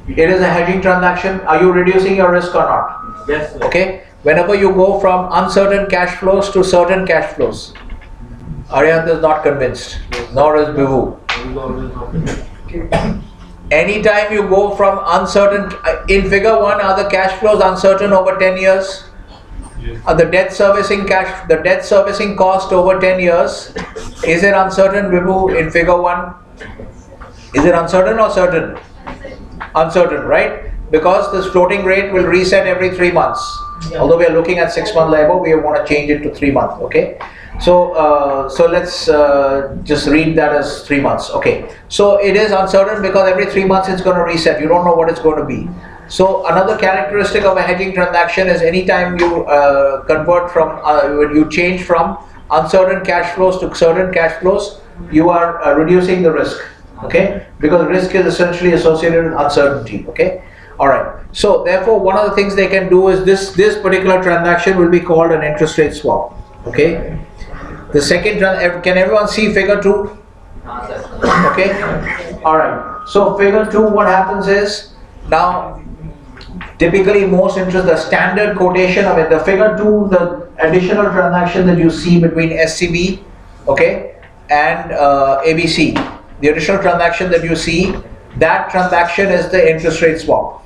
it is a hedging transaction. Are you reducing your risk or not? Yes, sir. Okay, whenever you go from uncertain cash flows to certain cash flows, Arihant is not convinced, nor is Vibhu. Anytime you go from uncertain, in figure one, are the cash flows uncertain over 10 years? Are the debt servicing cash, the debt servicing cost over 10 years, is it uncertain, Vibhu, in figure one? Is it uncertain or certain? Uncertain, right? Because this floating rate will reset every three months. Although we are looking at six month LIBOR, we want to change it to three month, okay? So, uh, so let's uh, just read that as three months, okay? So it is uncertain because every three months it's going to reset. You don't know what it's going to be. So another characteristic of a hedging transaction is anytime you uh, convert from, uh, you change from uncertain cash flows to certain cash flows, you are uh, reducing the risk, okay? Because risk is essentially associated with uncertainty, okay? All right. So therefore, one of the things they can do is this, this particular transaction will be called an interest rate swap, okay? The second, can everyone see figure two? Okay, all right. So figure two, what happens is now typically most interest, the standard quotation of it, the figure two, the additional transaction that you see between SCB, okay, and uh, ABC, the additional transaction that you see, that transaction is the interest rate swap.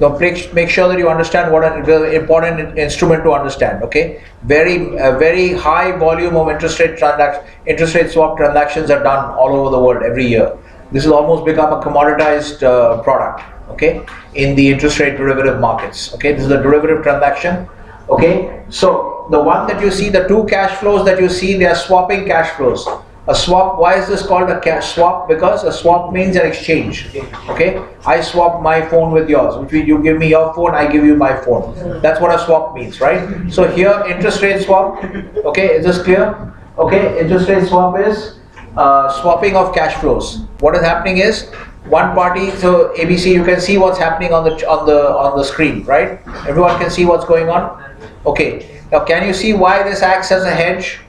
So make, make sure that you understand what an important instrument to understand. Okay, very uh, very high volume of interest rate transact interest rate swap transactions are done all over the world every year. This has almost become a commoditized uh, product. Okay, in the interest rate derivative markets. Okay, this is a derivative transaction. Okay, so the one that you see, the two cash flows that you see, they are swapping cash flows. A swap, why is this called a cash swap? Because a swap means an exchange. Okay, I swap my phone with yours, which means you give me your phone, I give you my phone. That's what a swap means, right? So here, interest rate swap. Okay, is this clear? Okay, interest rate swap is uh, swapping of cash flows. What is happening is one party. So ABC, you can see what's happening on the on the on the screen, right? Everyone can see what's going on. Okay. Now, can you see why this acts as a hedge?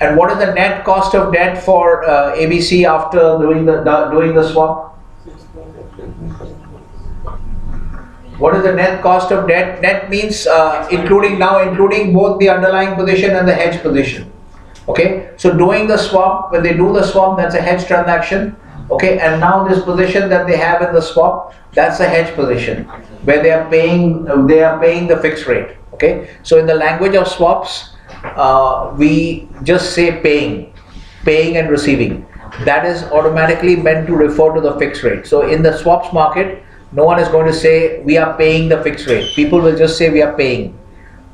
And what is the net cost of debt for uh, ABC after doing the do- doing the swap? What is the net cost of debt? Net means uh, including now including both the underlying position and the hedge position. Okay, so doing the swap when they do the swap, that's a hedge transaction. Okay, and now this position that they have in the swap, that's a hedge position where they are paying they are paying the fixed rate. Okay, so in the language of swaps, uh, we just say paying, paying and receiving. That is automatically meant to refer to the fixed rate. So in the swaps market, no one is going to say we are paying the fixed rate. People will just say we are paying,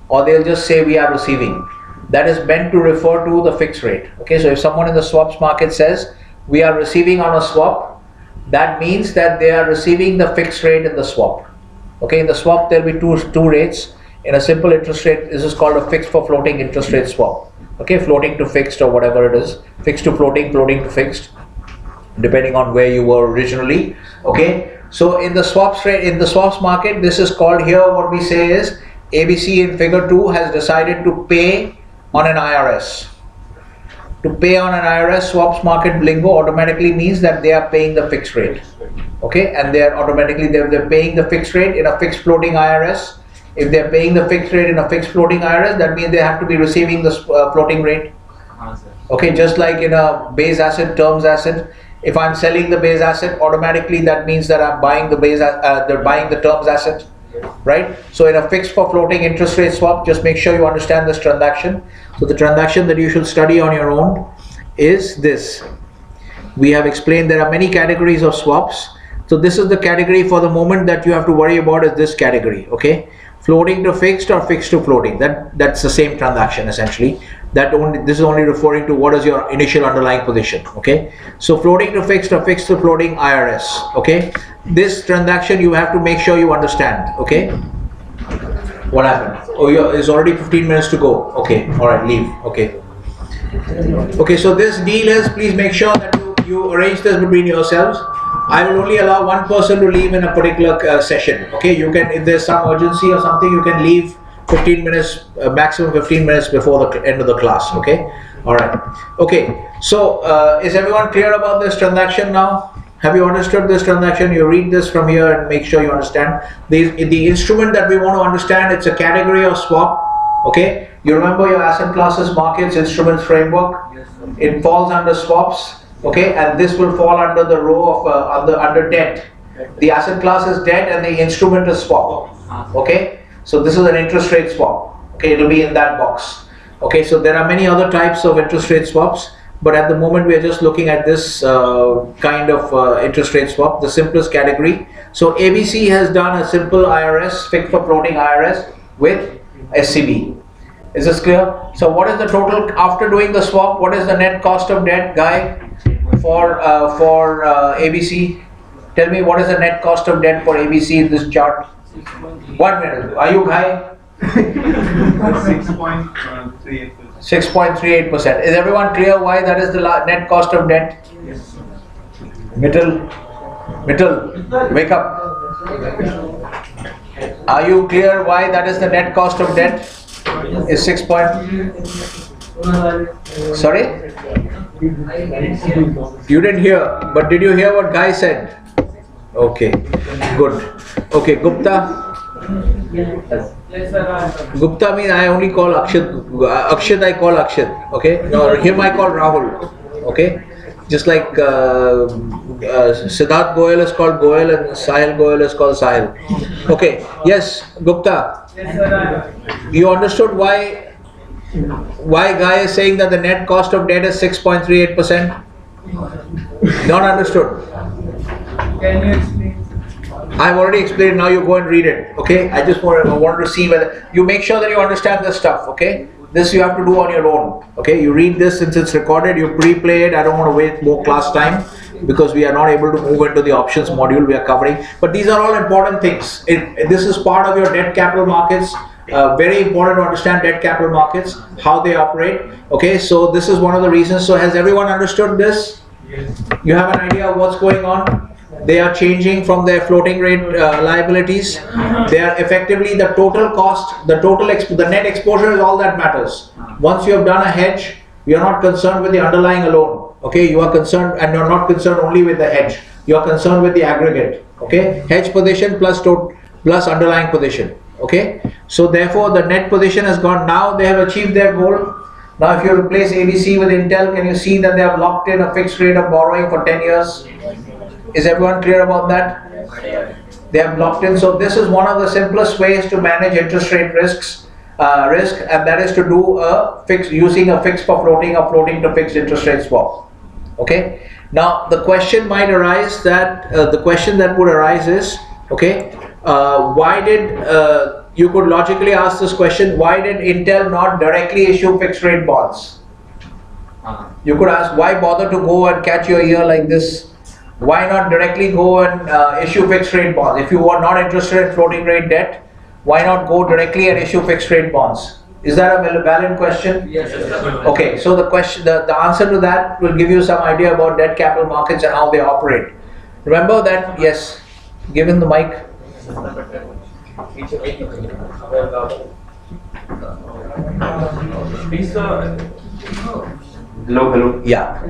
or they'll just say we are receiving. That is meant to refer to the fixed rate. Okay, so if someone in the swaps market says we are receiving on a swap, that means that they are receiving the fixed rate in the swap. Okay, in the swap there will be two two rates. In a simple interest rate, this is called a fixed for floating interest rate swap. Okay, floating to fixed or whatever it is, fixed to floating, floating to fixed, depending on where you were originally. Okay, so in the swaps rate, in the swaps market, this is called here. What we say is ABC in Figure Two has decided to pay on an IRS. To pay on an IRS swaps market lingo automatically means that they are paying the fixed rate. Okay, and they are automatically they're, they're paying the fixed rate in a fixed floating IRS. If they're paying the fixed rate in a fixed floating IRS, that means they have to be receiving the uh, floating rate. Okay, just like in a base asset, terms asset, if I'm selling the base asset, automatically that means that I'm buying the base, uh, they're buying the terms asset, right? So in a fixed for floating interest rate swap, just make sure you understand this transaction. So the transaction that you should study on your own is this. We have explained there are many categories of swaps. So this is the category for the moment that you have to worry about is this category, okay? Floating to fixed or fixed to floating. That that's the same transaction essentially. That only this is only referring to what is your initial underlying position, okay? So floating to fixed or fixed to floating IRS, okay? This transaction you have to make sure you understand, okay? What happened? Oh, yeah, it's already 15 minutes to go. Okay, all right, leave. Okay. Okay, so this deal is please make sure that you, you arrange this between yourselves. I will only allow one person to leave in a particular uh, session. Okay, you can, if there's some urgency or something, you can leave 15 minutes, uh, maximum 15 minutes before the end of the class. Okay, all right. Okay, so uh, is everyone clear about this transaction now? Have you understood this transaction? You read this from here and make sure you understand. The, the instrument that we want to understand, it's a category of swap. Okay, you remember your asset classes, markets, instruments framework. Yes. It falls under swaps. Okay, and this will fall under the row of uh, under under debt. The asset class is debt and the instrument is swap. Okay, so this is an interest rate swap. Okay, it'll be in that box. Okay, so there are many other types of interest rate swaps, but at the moment we are just looking at this uh, kind of uh, interest rate swap, the simplest category. So ABC has done a simple IRS, fixed for floating IRS with SCB. Is this clear? So what is the total after doing the swap? What is the net cost of debt, guy, for uh, for uh, ABC? Tell me what is the net cost of debt for ABC in this chart? One minute. Are you guy? Six point three eight percent. 6.38%. Is everyone clear why that is the la- net cost of debt? Yes. Mittal, Mittal, wake up. Are you clear why that is the net cost of debt? Is 6 point, sorry? You didn't hear, but did you hear what Guy said? Okay, good. Okay, Gupta? Gupta means I only call Akshat, Akshat I call Akshat, okay? No, him I call Rahul, okay? Just like uh, uh, Siddharth Goyal is called Goyal and Sahil Goyal is called Sahil. Okay, yes, Gupta, you understood why why Guy is saying that the net cost of debt is 6.38%? Not understood. Can you explain? I've already explained, now you go and read it, okay? I just wanted, I wanted to see whether, you make sure that you understand this stuff, okay? This you have to do on your own, okay? You read this since it's recorded, you pre-play it, I don't want to waste more class time because we are not able to move into the options module we are covering. But these are all important things. It, this is part of your debt capital markets. Uh, very important to understand debt capital markets, how they operate. Okay, so this is one of the reasons. So has everyone understood this? Yes. You have an idea of what's going on? They are changing from their floating rate uh, liabilities. They are effectively the total cost, the total, the net exposure is all that matters. Once you have done a hedge, you are not concerned with the underlying alone. Okay, you are concerned, and you're not concerned only with the hedge. You are concerned with the aggregate. Okay, hedge position plus plus underlying position. Okay, so therefore the net position has gone. Now they have achieved their goal. Now, if you replace ABC with Intel, can you see that they have locked in a fixed rate of borrowing for 10 years? Is everyone clear about that? They have locked in. So this is one of the simplest ways to manage interest rate risks, uh, risk, and that is to do a fix using a fixed for floating or floating to fixed interest rate swap. Okay. Now the question might arise that uh, the question that would arise is okay. Uh, why did uh, you could logically ask this question? Why did Intel not directly issue fixed rate bonds? You could ask why bother to go and catch your ear like this? Why not directly go and uh, issue fixed rate bonds? If you are not interested in floating rate debt, why not go directly and issue fixed rate bonds? Is that a valid question? Yes, Okay, so the question, the, the answer to that will give you some idea about debt capital markets and how they operate. Remember that, yes, given the mic. Please, uh, hello, hello. Yeah.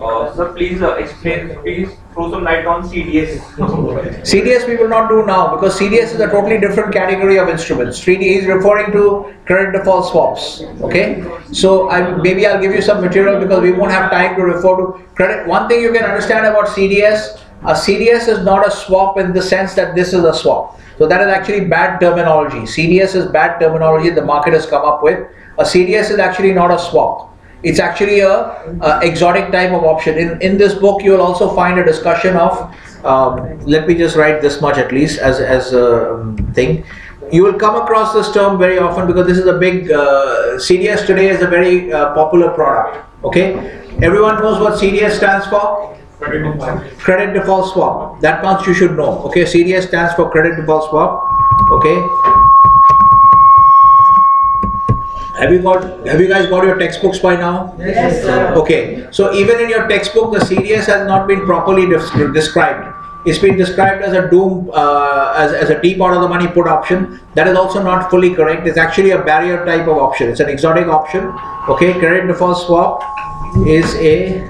Uh, sir, please uh, explain, please throw some light on CDS. CDS we will not do now because CDS is a totally different category of instruments. 3D is referring to credit default swaps. Okay, so I maybe I'll give you some material because we won't have time to refer to credit. One thing you can understand about CDS, a CDS is not a swap in the sense that this is a swap. So that is actually bad terminology. CDS is bad terminology the market has come up with. A CDS is actually not a swap. It's actually a, a exotic type of option. In in this book, you will also find a discussion of. Um, let me just write this much at least as as a um, thing. You will come across this term very often because this is a big uh, CDS today is a very uh, popular product. Okay, everyone knows what CDS stands for. Credit default swap. That much you should know. Okay, CDS stands for credit default swap. Okay. Have you got? Have you guys got your textbooks by now? Yes, sir. Okay, so even in your textbook, the CDS has not been properly des- described. It's been described as a doom, uh, as, as a deep out of the money put option. That is also not fully correct. It's actually a barrier type of option. It's an exotic option. Okay, credit default swap is a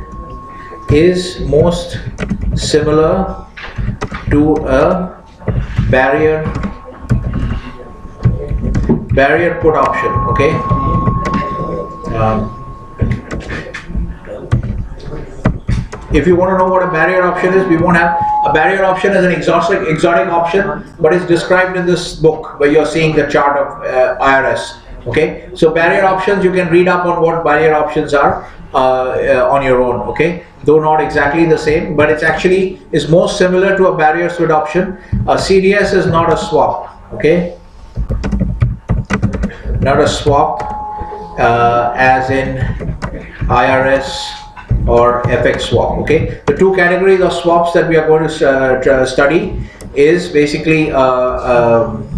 is most similar to a barrier barrier put option okay um, if you want to know what a barrier option is we won't have a barrier option is an exotic exotic option but it's described in this book where you're seeing the chart of uh, IRS okay? So barrier options you can read up on what barrier options are uh, uh, on your own okay? Though not exactly the same but it's actually is most similar to a barrier swap option. A CDS is not a swap okay? Not a swap uh, as in IRS or FX swap. Okay, the two categories of swaps that we are going to uh, study is basically uh, um,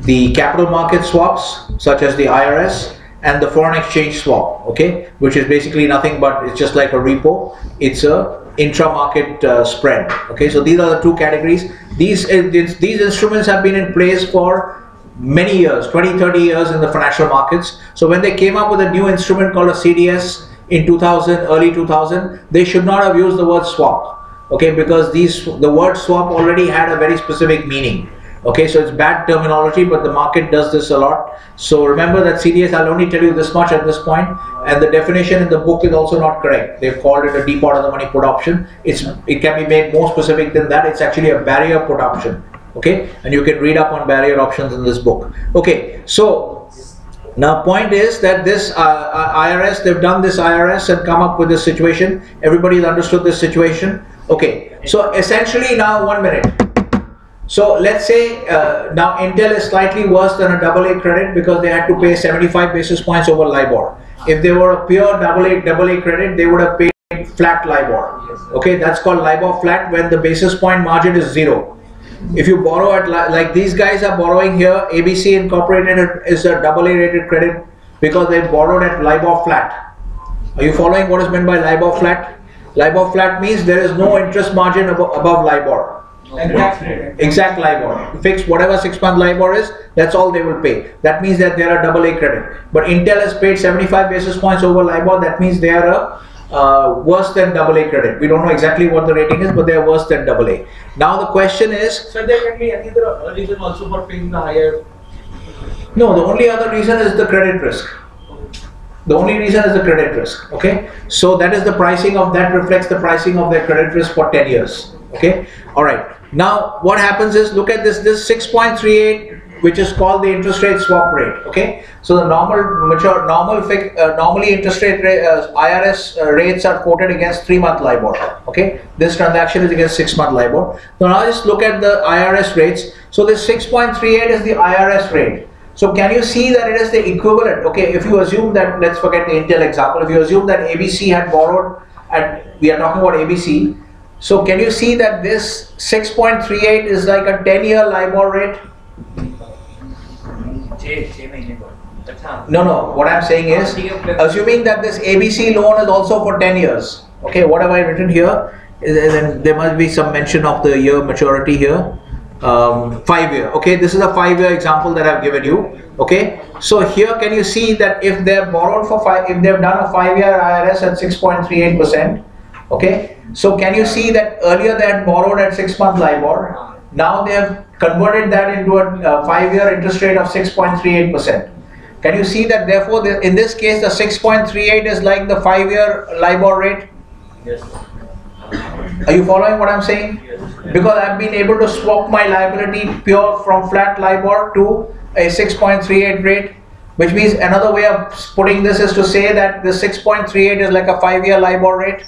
the capital market swaps, such as the IRS, and the foreign exchange swap. Okay, which is basically nothing but it's just like a repo. It's a intra-market uh, spread. Okay, so these are the two categories. These uh, these these instruments have been in place for many years 20 30 years in the financial markets. So when they came up with a new instrument called a cds in 2000 early 2000 they should not have used the word swap okay because these the word swap already had a very specific meaning okay? So it's bad terminology but the market does this a lot. So remember that cds i'll only tell you this much at this point and the definition in the book is also not correct. They've called it a deep out of the money put option. It's it can be made more specific than that. It's actually a barrier put option okay? And you can read up on barrier options in this book. Okay so now point is that this uh, uh, irs they've done this irs and come up with this situation. Everybody's understood this situation. Okay so essentially now one minute. So let's say uh, now intel is slightly worse than a double a credit because they had to pay 75 basis points over libor. If they were a pure double a double a credit they would have paid flat libor. Okay that's called libor flat when the basis point margin is zero if you borrow at li- like these guys are borrowing here, ABC Incorporated is a double A rated credit because they borrowed at LIBOR flat. Are you following what is meant by LIBOR flat? LIBOR flat means there is no interest margin abo- above LIBOR. Exact LIBOR. Fixed whatever six month LIBOR is, that's all they will pay. That means that they are a double A credit. But Intel has paid 75 basis points over LIBOR, that means they are a uh, worse than double A credit. We don't know exactly what the rating is, but they are worse than double A. Now the question is, Sir, there can be any other reason also for paying the higher. no, the only other reason is the credit risk. The only reason is the credit risk. Okay, so that is the pricing of that reflects the pricing of their credit risk for 10 years. Okay, all right. Now what happens is look at this. This 6.38 which is called the interest rate swap rate. Okay, so the normal mature normal fic, uh, normally interest rate uh, IRS uh, rates are quoted against three month LIBOR. Okay, this transaction is against six month LIBOR. So now just look at the IRS rates. So this 6.38 is the IRS rate. So can you see that it is the equivalent? Okay, if you assume that let's forget the Intel example. If you assume that ABC had borrowed at we are talking about ABC. So can you see that this 6.38 is like a 10 year LIBOR rate? No, no. What I'm saying is, assuming that this ABC loan is also for 10 years. Okay, what have I written here? Then there must be some mention of the year maturity here. Um, five year. Okay, this is a five year example that I've given you. Okay, so here can you see that if they're borrowed for five, if they've done a five year IRS at 6.38 percent. Okay, so can you see that earlier they had borrowed at six month LIBOR. Now they have converted that into a uh, five year interest rate of 6.38 percent. Can you see that therefore the, in this case the 6.38 is like the 5 year LIBOR rate? Yes. Are you following what I'm saying? Yes. Because I've been able to swap my liability pure from flat LIBOR to a 6.38 rate, which means another way of putting this is to say that the 6.38 is like a 5 year LIBOR rate.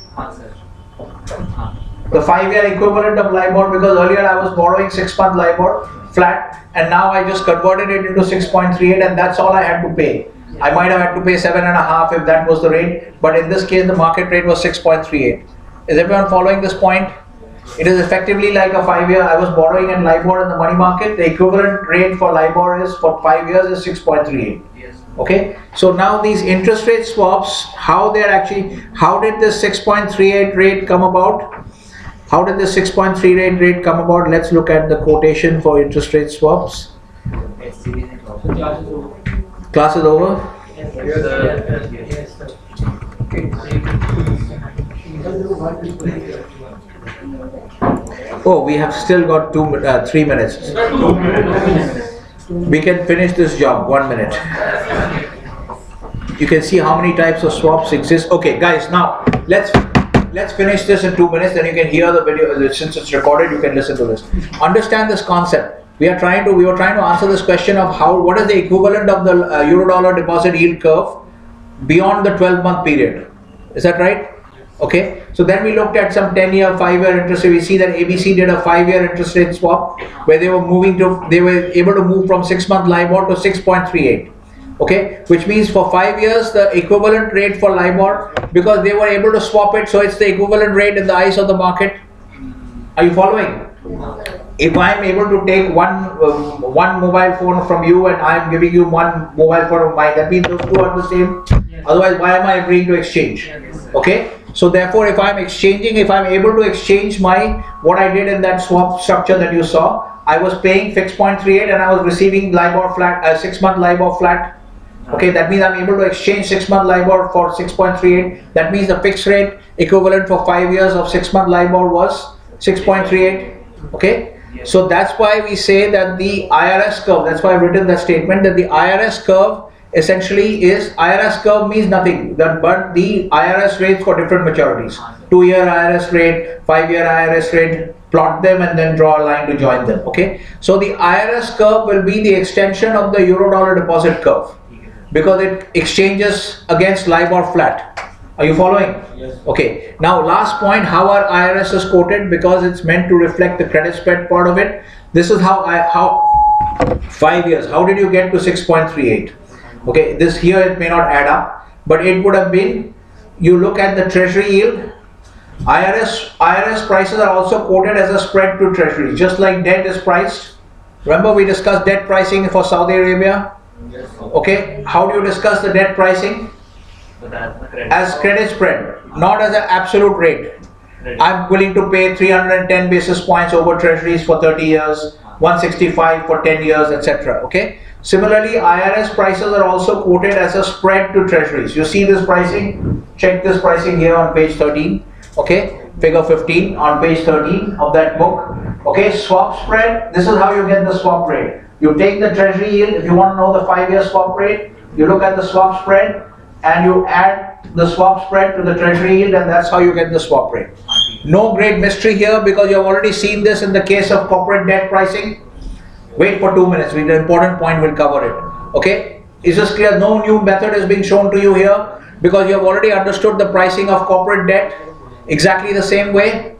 The 5 year equivalent of LIBOR because earlier I was borrowing 6 month LIBOR flat and now I just converted it into 6.38 and that's all I had to pay. I might have had to pay seven and a half if that was the rate, but in this case the market rate was 6.38. Is everyone following this point? It is effectively like a five year. I was borrowing in LIBOR in the money market. The equivalent rate for LIBOR is for five years is 6.38. Okay, so now these interest rate swaps, how they're actually, how did this 6.38 rate come about? How did the 6.38 rate rate come about? Let's look at the quotation for interest rate swaps. Class is over. Oh, we have still got two, uh, three minutes. We can finish this job, one minute. You can see how many types of swaps exist. Okay, guys, now, let's, let's finish this in two minutes, then you can hear the video, uh, since it's recorded, you can listen to this. Understand this concept. We are trying to, we were trying to answer this question of how, what is the equivalent of the uh, euro dollar deposit yield curve beyond the 12 month period. Is that right? Okay, so then we looked at some 10 year, 5 year interest rate. We see that ABC did a 5 year interest rate swap where they were moving to, they were able to move from 6 month LIBOR to 6.38. Okay, which means for 5 years the equivalent rate for LIBOR because they were able to swap it, so it's the equivalent rate in the eyes of the market. Are you following? If I am able to take one um, one mobile phone from you and I am giving you one mobile phone of mine, that means those two are the same. Otherwise, why am I agreeing to exchange? Okay. So therefore, if I am exchanging, if I am able to exchange my what I did in that swap structure that you saw, I was paying fixed point three eight and I was receiving LIBOR flat, uh, six month LIBOR flat. Okay, that means I'm able to exchange six month LIBOR for 6.38. That means the fixed rate equivalent for five years of six month LIBOR was 6.38. Okay, so that's why we say that the IRS curve, that's why I've written that statement that the IRS curve essentially is IRS curve means nothing that but the IRS rates for different maturities. Two year IRS rate, five year IRS rate, plot them and then draw a line to join them. Okay, so the IRS curve will be the extension of the euro dollar deposit curve because it exchanges against LIBOR flat. Are you following? Yes. Okay. Now, last point: how are IRS is quoted because it's meant to reflect the credit spread part of it. This is how I how five years. How did you get to six point three eight? Okay. This here it may not add up, but it would have been. You look at the treasury yield. IRS IRS prices are also quoted as a spread to treasury, just like debt is priced. Remember we discussed debt pricing for Saudi Arabia. Yes. Okay, how do you discuss the debt pricing? But that's the credit. As credit spread, not as an absolute rate. I'm willing to pay 310 basis points over treasuries for 30 years, 165 for 10 years, etc. Okay. Similarly, IRS prices are also quoted as a spread to treasuries. You see this pricing? Check this pricing here on page 13. Okay, figure 15 on page 13 of that book. Okay, swap spread. This is how you get the swap rate. You take the treasury yield. If you want to know the five-year swap rate, you look at the swap spread and you add the swap spread to the treasury yield, and that's how you get the swap rate. No great mystery here because you have already seen this in the case of corporate debt pricing. Wait for two minutes. The important point will cover it. Okay? Is this clear? No new method is being shown to you here because you have already understood the pricing of corporate debt exactly the same way.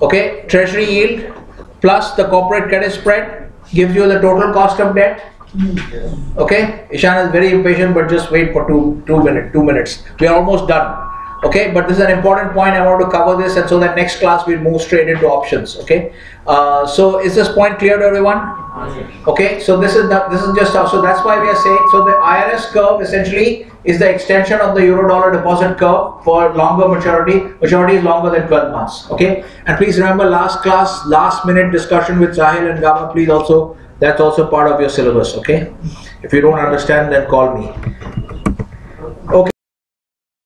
Okay? Treasury yield plus the corporate credit spread gives you the total cost of debt. Hmm. Okay? Ishan is very impatient, but just wait for two two minutes. Two minutes. We are almost done. Okay, but this is an important point. I want to cover this, and so that next class we'll move straight into options. Okay, uh, so is this point clear to everyone? Okay, so this is the, this is just how, so that's why we are saying so the IRS curve essentially is the extension of the euro dollar deposit curve for longer maturity. Maturity is longer than 12 months. Okay, and please remember last class, last minute discussion with Sahil and Gama. Please also that's also part of your syllabus. Okay, if you don't understand, then call me.